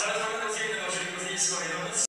Sabe,